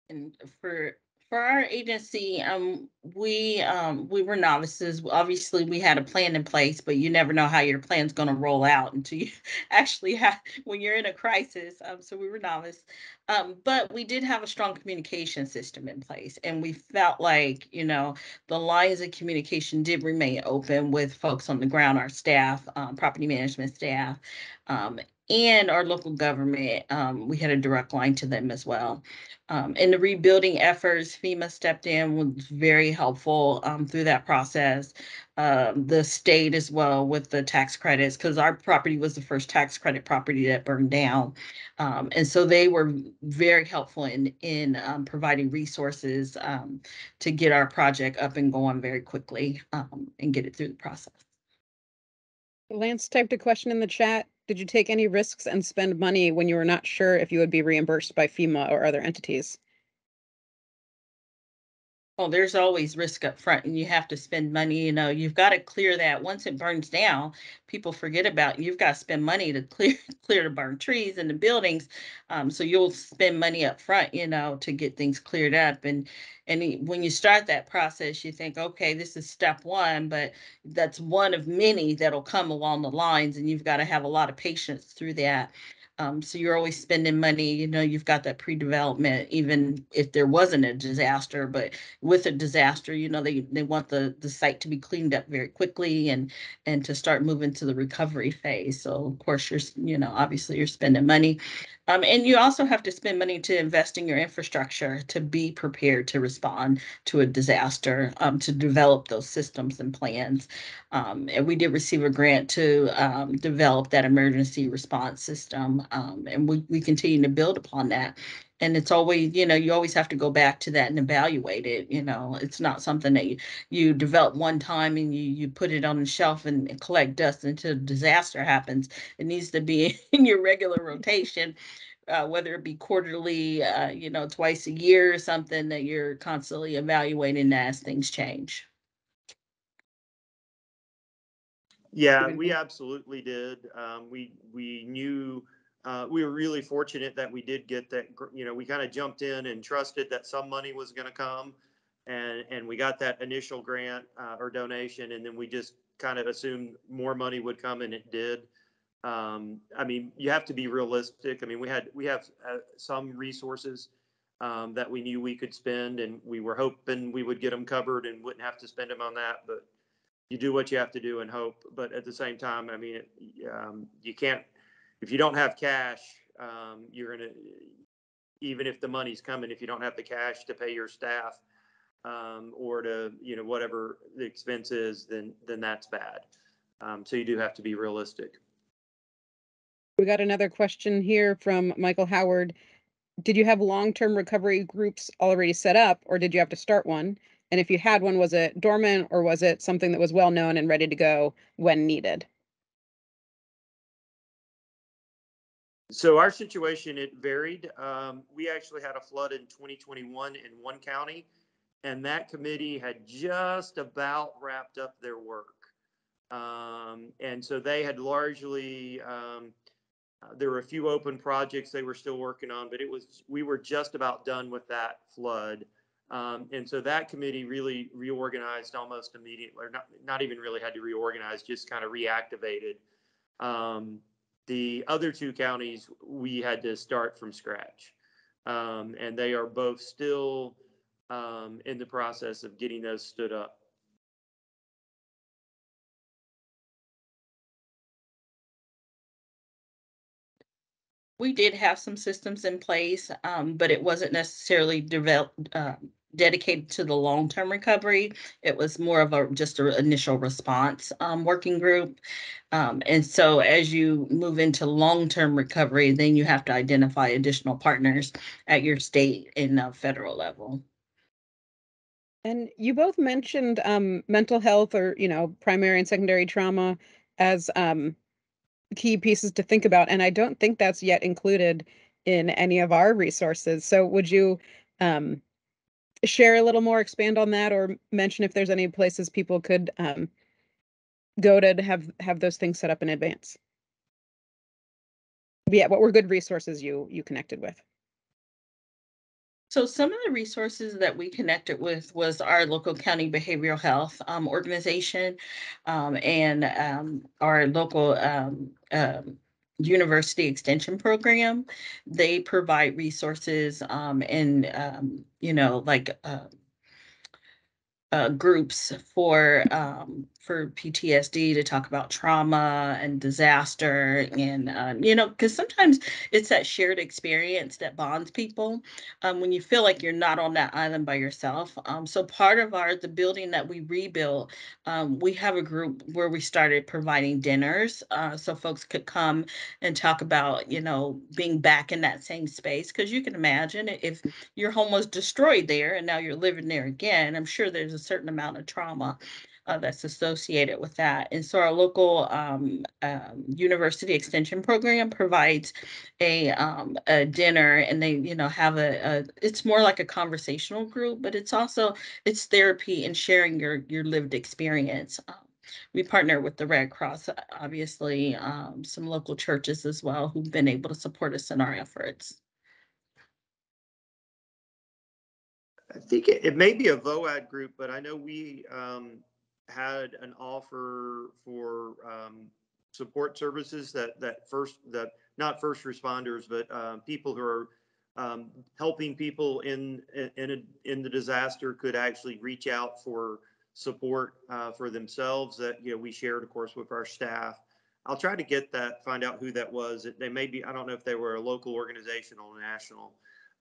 And for for our agency, um, we um, we were novices. Obviously, we had a plan in place, but you never know how your plan's going to roll out until you actually have when you're in a crisis. Um, so we were novice, um, but we did have a strong communication system in place, and we felt like you know the lines of communication did remain open with folks on the ground, our staff, um, property management staff, um, and our local government. Um, we had a direct line to them as well. Um, in the rebuilding efforts, FEMA stepped in, was very helpful um, through that process. Um, the state as well with the tax credits, because our property was the first tax credit property that burned down. Um, and so they were very helpful in, in um, providing resources to get our project up and going very quickly and get it through the process. Lance typed a question in the chat. Did you take any risks and spend money when you were not sure if you would be reimbursed by FEMA or other entities? Oh, there's always risk up front and you have to spend money, you know, you've got to clear that. Once it burns down, people forget about, you've got to spend money to clear, clear to burn trees and the buildings. Um, so you'll spend money up front, you know, to get things cleared up. And, and when you start that process, you think, okay, this is step one, but that's one of many that'll come along the lines and you've got to have a lot of patience through that. Um, so you're always spending money, you know, you've got that pre-development, even if there wasn't a disaster, but with a disaster, you know, they, they want the, the site to be cleaned up very quickly and, and to start moving to the recovery phase. So of course, you're, you know, obviously you're spending money. Um, and you also have to spend money to invest in your infrastructure to be prepared to respond to a disaster, um, to develop those systems and plans. Um, and we did receive a grant to um, develop that emergency response system, um, and we, we continue to build upon that. And it's always, you know, you always have to go back to that and evaluate it. You know, it's not something that you, you develop one time and you you put it on the shelf and, and collect dust until disaster happens. It needs to be in your regular rotation uh, whether it be quarterly, uh, you know, twice a year or something that you're constantly evaluating as things change. Yeah, we absolutely did. Um, we, we knew, uh, we were really fortunate that we did get that, you know, we kind of jumped in and trusted that some money was going to come. And, and we got that initial grant, uh, or donation, and then we just kind of assumed more money would come and it did. Um, I mean, you have to be realistic. I mean, we had, we have, uh, some resources, um, that we knew we could spend and we were hoping we would get them covered and wouldn't have to spend them on that, but you do what you have to do and hope. But at the same time, I mean, it, um, you can't, if you don't have cash, um, you're gonna, even if the money's coming, if you don't have the cash to pay your staff, um, or to, you know, whatever the expense is, then, then that's bad. Um, so you do have to be realistic. We got another question here from Michael Howard. Did you have long-term recovery groups already set up, or did you have to start one? And if you had one, was it dormant or was it something that was well-known and ready to go when needed? So our situation, it varied. Um, we actually had a flood in 2021 in one county, and that committee had just about wrapped up their work. Um, and so they had largely, um, uh, there were a few open projects they were still working on, but it was, we were just about done with that flood. Um, and so that committee really reorganized almost immediately, or not, not even really had to reorganize, just kind of reactivated. Um, the other two counties, we had to start from scratch. Um, and they are both still um, in the process of getting those stood up. We did have some systems in place, um, but it wasn't necessarily developed, uh, dedicated to the long-term recovery. It was more of a, just an initial response, um, working group. Um, and so as you move into long-term recovery, then you have to identify additional partners at your state and uh, federal level. And you both mentioned um, mental health or, you know, primary and secondary trauma as um, key pieces to think about. And I don't think that's yet included in any of our resources. So would you um, share a little more, expand on that, or mention if there's any places people could um, go to have have those things set up in advance? Yeah, what were good resources you you connected with? So some of the resources that we connected with was our local county behavioral health um, organization um, and um, our local um, um, university extension program. They provide resources um, and, um, you know, like uh, uh, groups for um, for PTSD to talk about trauma and disaster, and um, you know, because sometimes it's that shared experience that bonds people um, when you feel like you're not on that island by yourself. Um, so part of our the building that we rebuilt, um, we have a group where we started providing dinners, uh, so folks could come and talk about you know being back in that same space because you can imagine if your home was destroyed there and now you're living there again. I'm sure there's a certain amount of trauma uh, that's associated with that. And so our local um, um, university extension program provides a, um, a dinner and they, you know, have a, a, it's more like a conversational group, but it's also, it's therapy and sharing your, your lived experience. Um, we partner with the Red Cross, obviously, um, some local churches as well who've been able to support us in our efforts. I think it, it may be a VOAD group, but I know we um, had an offer for um, support services that that first that not first responders, but uh, people who are um, helping people in in a, in the disaster could actually reach out for support uh, for themselves. That you know we shared, of course, with our staff. I'll try to get that, find out who that was. They may be, I don't know if they were a local organization or national,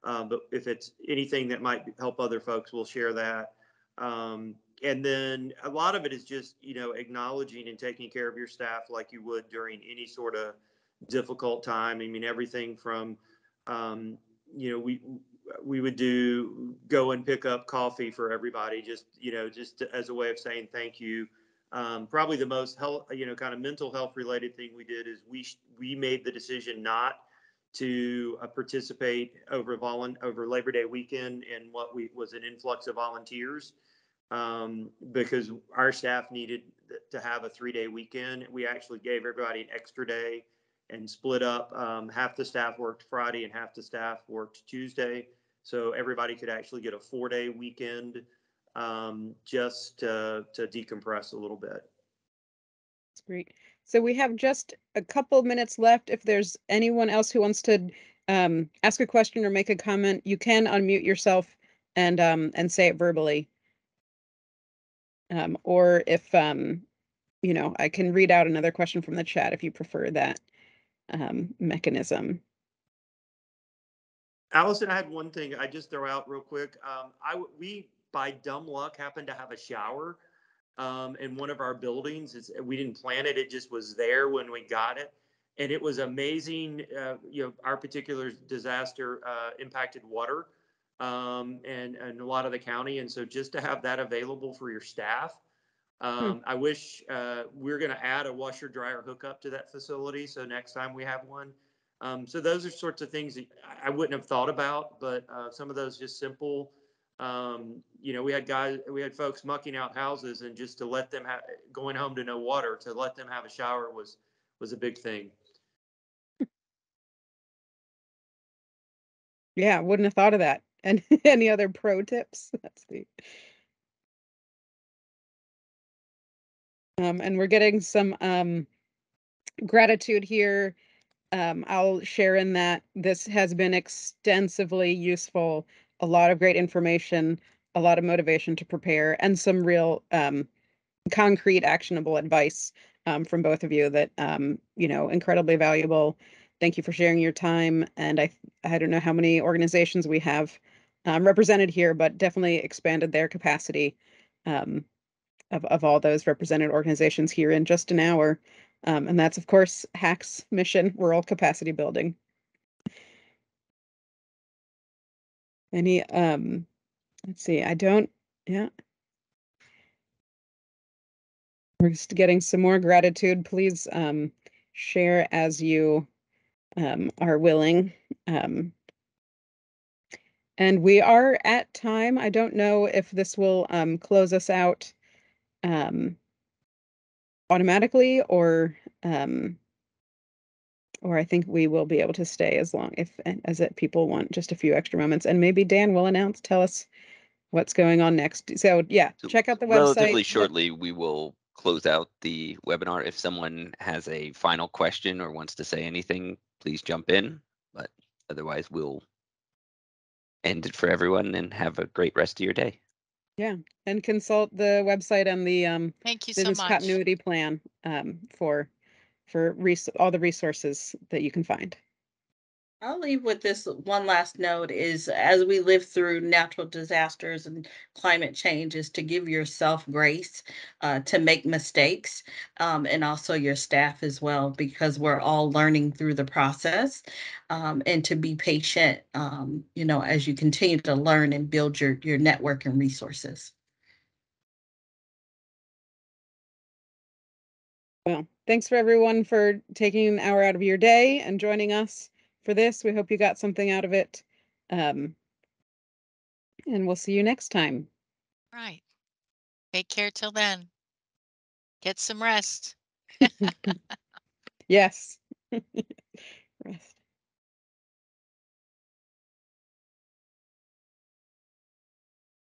um, but if it's anything that might help other folks, we'll share that. Um, and then a lot of it is just you know acknowledging and taking care of your staff like you would during any sort of difficult time. I mean everything from um, you know we we would do go and pick up coffee for everybody just you know just as a way of saying thank you. Um, probably the most health you know kind of mental health related thing we did is we we made the decision not to uh, participate over volu- over Labor Day weekend in what we was an influx of volunteers um, because our staff needed to have a three day weekend. We actually gave everybody an extra day and split up. Um, half the staff worked Friday and half the staff worked Tuesday. So everybody could actually get a four day weekend um, just to, to decompress a little bit. That's great. So we have just a couple minutes left. If there's anyone else who wants to um, ask a question or make a comment, you can unmute yourself and um, and say it verbally. Um, or if, um, you know, I can read out another question from the chat if you prefer that um, mechanism. Allison, I had one thing I just throw out real quick. Um, I we by dumb luck happened to have a shower um, in one of our buildings. It's, we didn't plan it; it just was there when we got it, and it was amazing. Uh, you know, our particular disaster uh, impacted water um, and, and a lot of the county. And so just to have that available for your staff, hmm. um. I wish uh, we're going to add a washer dryer hookup to that facility. So next time we have one. Um, so those are sorts of things that I wouldn't have thought about, but uh, some of those just simple. Um, you know, we had guys, we had folks mucking out houses, and just to let them have going home to no water, to let them have a shower was was a big thing. Yeah, wouldn't have thought of that. And any other pro tips? That's the um, and we're getting some um, gratitude here. Um, I'll share in that this has been extensively useful, a lot of great information, a lot of motivation to prepare, and some real um, concrete, actionable advice um, from both of you that um, you know incredibly valuable. Thank you for sharing your time. And I I don't know how many organizations we have um, represented here, but definitely expanded their capacity um, of, of all those represented organizations here in just an hour. Um, and that's, of course, HAC's mission, rural capacity building. Any, um, let's see, I don't, yeah. We're just getting some more gratitude. Please um, share as you um, are willing. Um, and we are at time. I don't know if this will um, close us out um, automatically or um, or I think we will be able to stay as long if as it people want just a few extra moments. And maybe Dan will announce, tell us what's going on next. So yeah, So check out the website. Relatively shortly, we will close out the webinar. If someone has a final question or wants to say anything, please jump in. But otherwise, we'll end it for everyone and have a great rest of your day. Yeah, and consult the website and the um Thank you so business much. continuity plan um for for res- all the resources that you can find. I'll leave with this one last note is as we live through natural disasters and climate change is to give yourself grace uh, to make mistakes um, and also your staff as well because we're all learning through the process um, and to be patient um, you know as you continue to learn and build your your network and resources. Well, thanks for everyone for taking an hour out of your day and joining us for this. We hope you got something out of it. Um, and we'll see you next time. Right. Take care till then. Get some rest. yes. Rest.